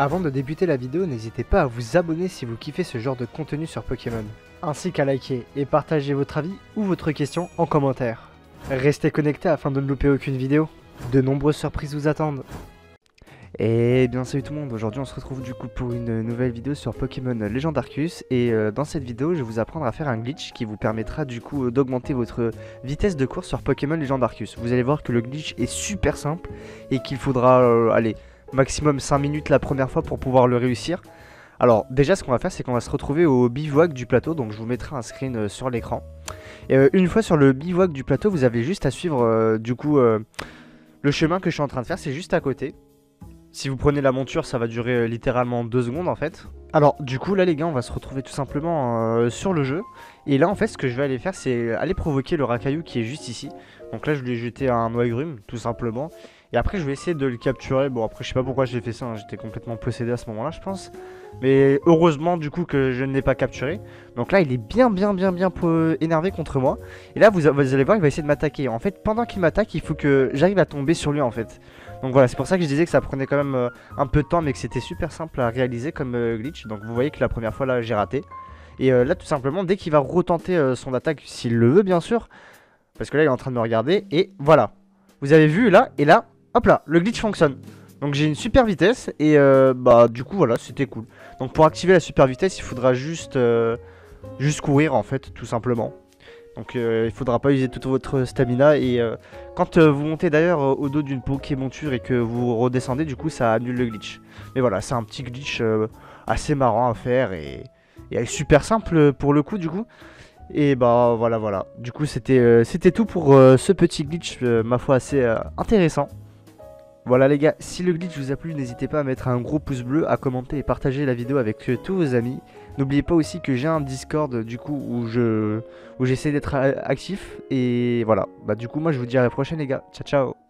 Avant de débuter la vidéo, n'hésitez pas à vous abonner si vous kiffez ce genre de contenu sur Pokémon, ainsi qu'à liker et partager votre avis ou votre question en commentaire. Restez connectés afin de ne louper aucune vidéo. De nombreuses surprises vous attendent. Et bien salut tout le monde, aujourd'hui on se retrouve du coup pour une nouvelle vidéo sur Pokémon Legend Arceus et euh, dans cette vidéo je vais vous apprendre à faire un glitch qui vous permettra du coup euh, d'augmenter votre vitesse de course sur Pokémon Legend Arceus. Vous allez voir que le glitch est super simple et qu'il faudra euh, aller maximum 5 minutes la première fois pour pouvoir le réussir. Alors déjà ce qu'on va faire c'est qu'on va se retrouver au bivouac du plateau, donc je vous mettrai un screen euh, sur l'écran. Et euh, une fois sur le bivouac du plateau, vous avez juste à suivre euh, du coup le chemin que je suis en train de faire, c'est juste à côté. Si vous prenez la monture, ça va durer littéralement 2 secondes en fait. Alors du coup là les gars, on va se retrouver tout simplement sur le jeu. Et là en fait ce que je vais aller faire c'est aller provoquer le racaillou qui est juste ici. Donc là je lui ai jeté un noix-grume tout simplement. Et après, je vais essayer de le capturer. Bon, après, je sais pas pourquoi j'ai fait ça. Hein. J'étais complètement possédé à ce moment-là, je pense. Mais heureusement, du coup, que je ne l'ai pas capturé. Donc là, il est bien, bien, bien, bien énervé contre moi. Et là, vous, allez voir, il va essayer de m'attaquer. En fait, pendant qu'il m'attaque, il faut que j'arrive à tomber sur lui, en fait. Donc voilà, c'est pour ça que je disais que ça prenait quand même euh, un peu de temps, mais que c'était super simple à réaliser comme euh, glitch. Donc vous voyez que la première fois, là, j'ai raté. Et euh, là, tout simplement, dès qu'il va retenter son attaque, s'il le veut, bien sûr. Parce que là, il est en train de me regarder. Et voilà. Vous avez vu, là, et là, Hop là, le glitch fonctionne. Donc j'ai une super vitesse et euh, bah du coup voilà, c'était cool. Donc pour activer la super vitesse, il faudra juste, euh, juste courir en fait, tout simplement. Donc euh, il faudra pas user toute votre stamina et quand vous montez d'ailleurs au dos d'une Pokémonture et que vous redescendez, du coup ça annule le glitch. Mais voilà, c'est un petit glitch assez marrant à faire et, et, super simple pour le coup du coup. Et bah voilà voilà. Du coup c'était c'était tout pour ce petit glitch ma foi assez intéressant. Voilà les gars, si le glitch vous a plu, n'hésitez pas à mettre un gros pouce bleu, à commenter et partager la vidéo avec euh, tous vos amis. N'oubliez pas aussi que j'ai un Discord du coup où je où j'essaie d'être actif et voilà. Bah du coup moi je vous dis à la prochaine les gars. Ciao ciao.